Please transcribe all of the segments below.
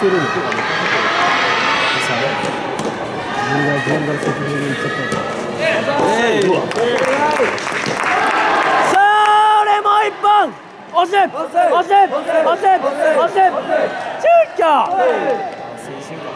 てるのも一本押せ押せ押せ押せ中精神科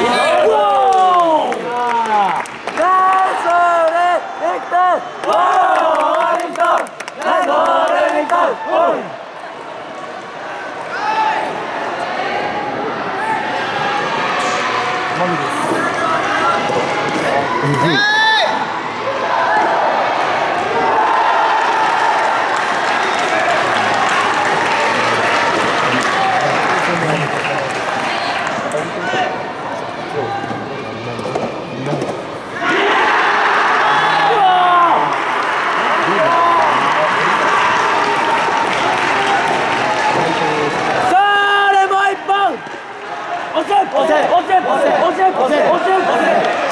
Yeah. 押せ押せ押せ押せ押せ押せ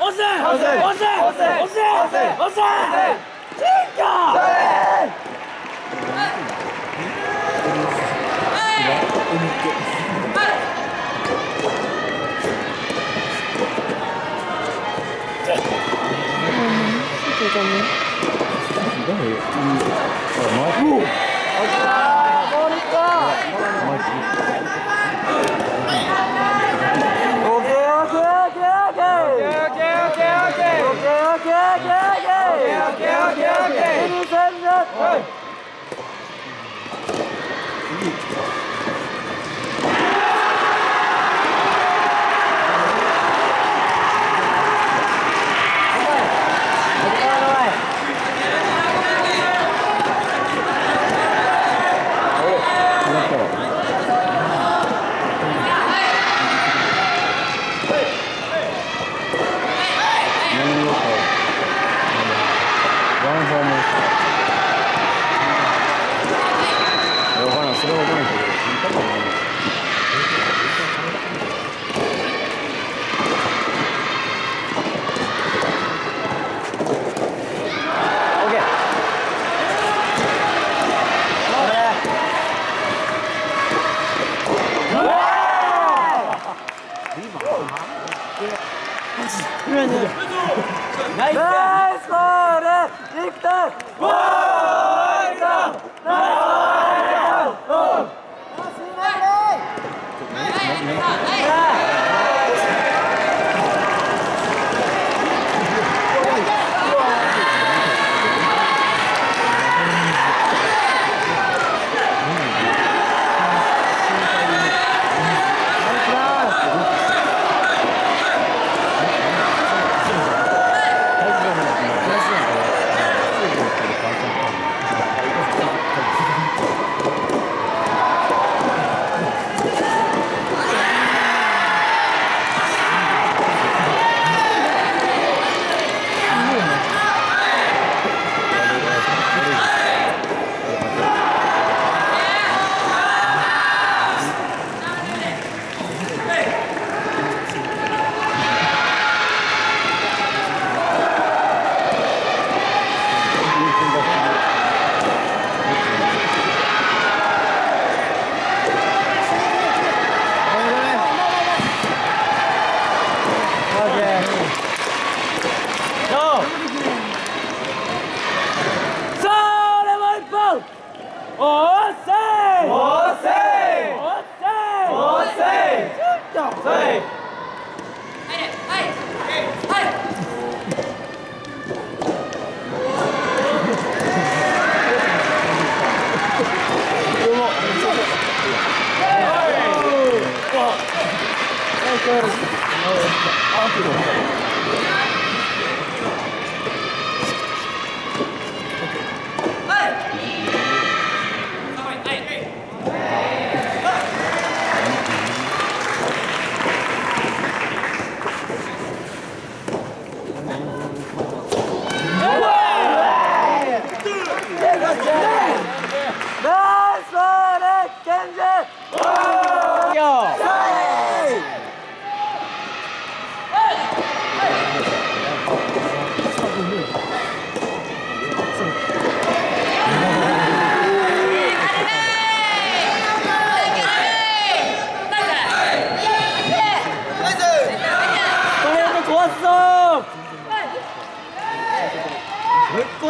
押せ。押せ。押せ。押せ。押せ。这个 는. おーせいおーせいおーせいおーせいおーせいおーせいはい。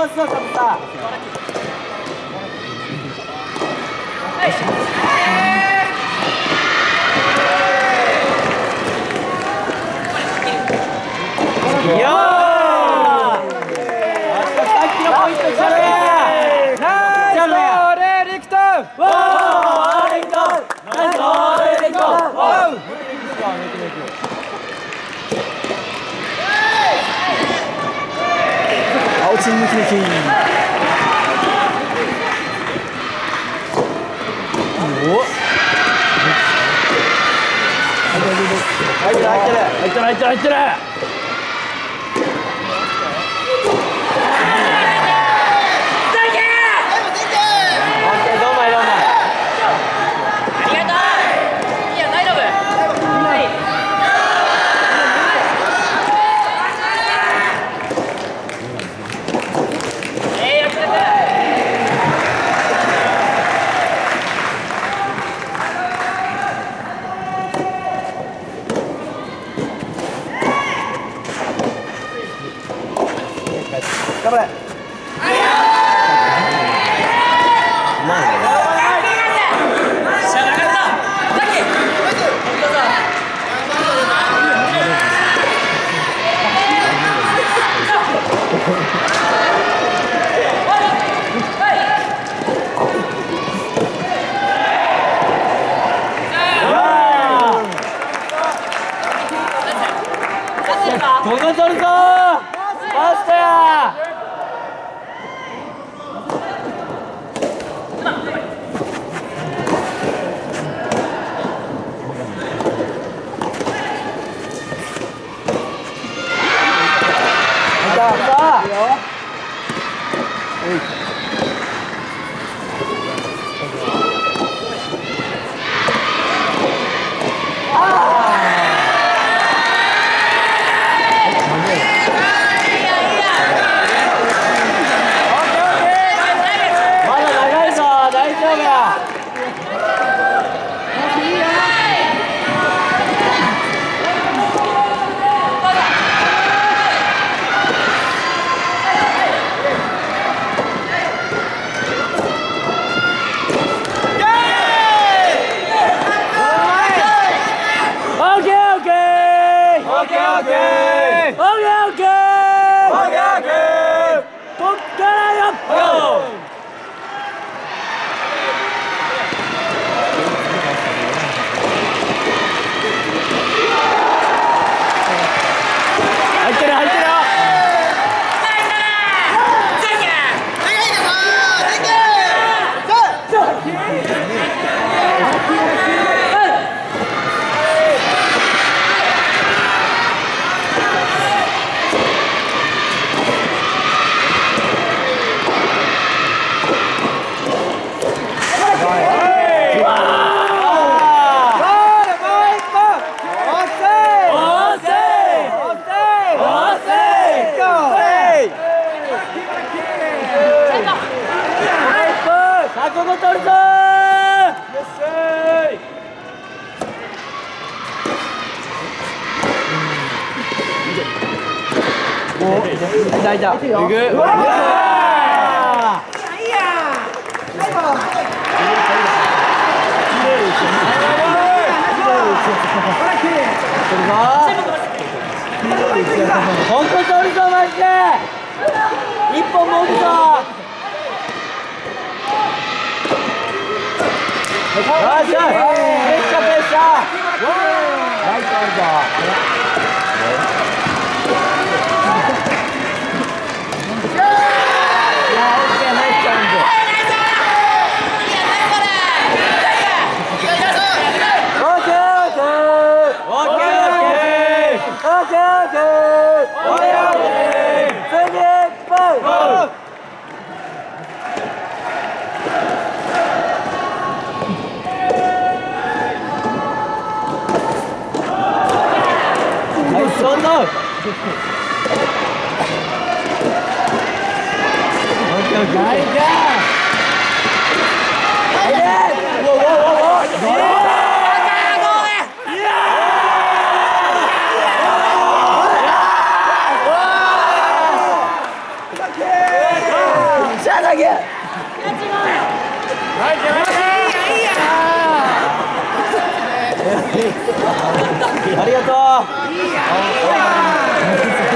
がすごかった。はいよ入ってる。toque alguém. 中野取るぞいたいたいくうわーいや本い取いぞマ一本も Roger! Tem! Vai, Tarda! あ。りがとう。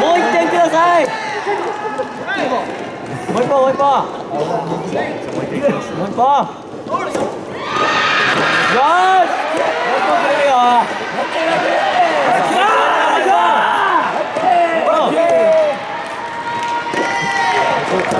もう一点ください。もう一本もう一本もう一本よしもう一本くれるよよ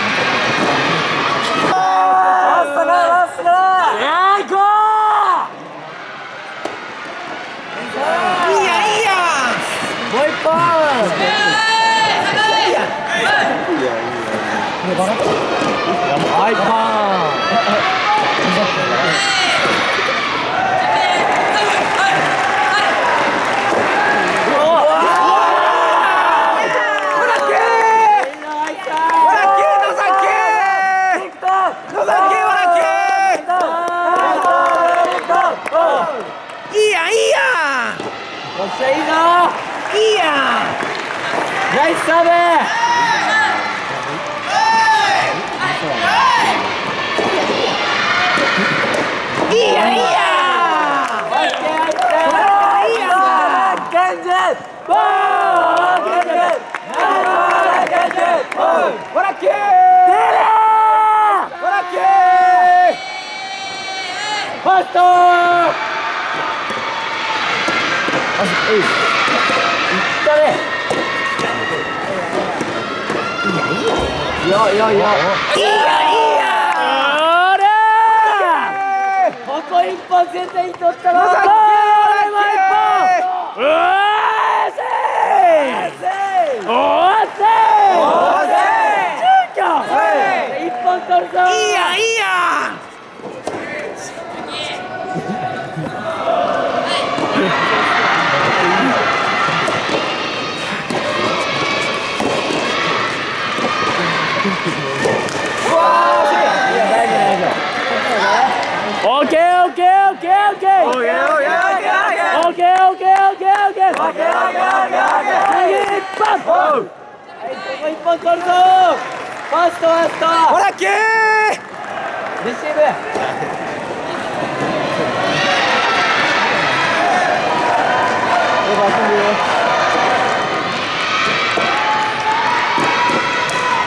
粘らない。はい、パーン。あいいいったねいやいやいやーいやいやんいいやあれここ一本絶対に取ったろまさかこれも一本うわーせいおーせいおーせい中京一本取るぞいいやいいや Ok, ok, ok, ok. Ok, ok, ok, ok. Ok, ok, ok, ok. Ok, ok, ok, ok. Ok, ok, ok, ok. Ok, hasta. Bora aqui. Recebe. Eu vou comigo.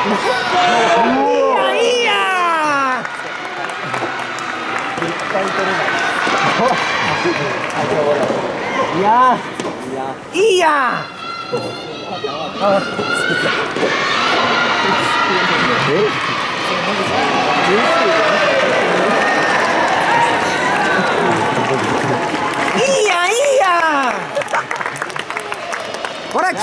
Whoa! いやいいやんいいやんいいやんほらキー